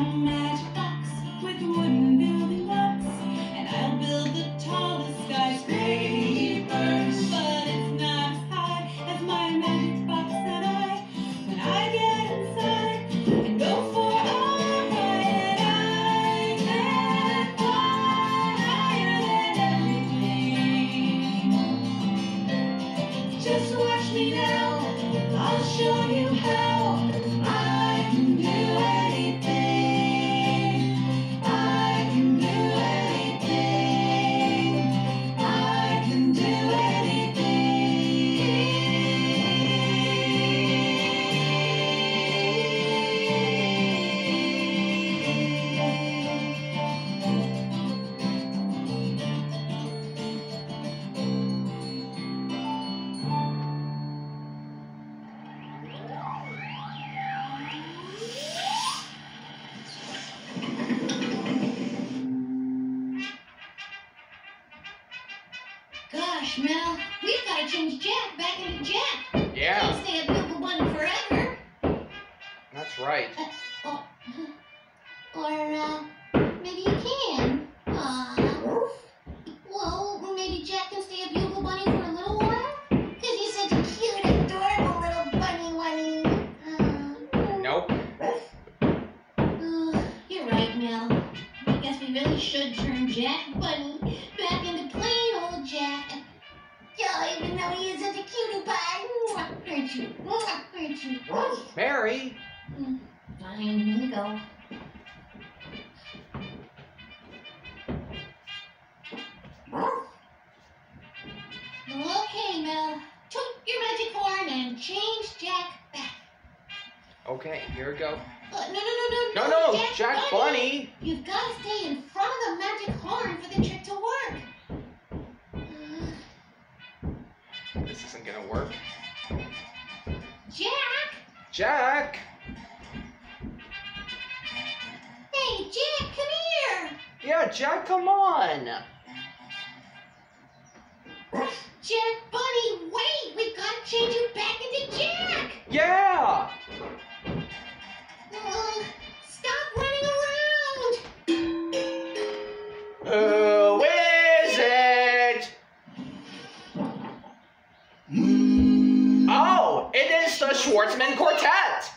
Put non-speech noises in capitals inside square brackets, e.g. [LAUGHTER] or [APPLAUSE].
a Mel, we've got to change Jack back into Jack. Yeah, Can't stay a Bugle Bunny forever. that's right. Oh, or, uh, maybe you can. Aw. Well, maybe Jack can stay a Bugle Bunny for a little while? Because he's such a cute, adorable little bunny bunny. Uh, Nope. uh, you're right, Mel. I guess we really should turn Jack Bunny Mwah, Aren't you? Mwah, Aren't you? Mary, Fine, here you go. Okay, Mel. Took your magic horn and change Jack back. okay, here we go. Uh, no, no, no, No, no, no, Jack Bunny. You've got to stay in front of the magic horn for the trick to work. This isn't gonna work. Jack? Hey, Jack, come here. Yeah, Jack, come on. Jack Bunny, wait! We've got to change you back into Jack. Yeah. Uh, stop running around. Who is it? [LAUGHS] Schwartzman Quartet.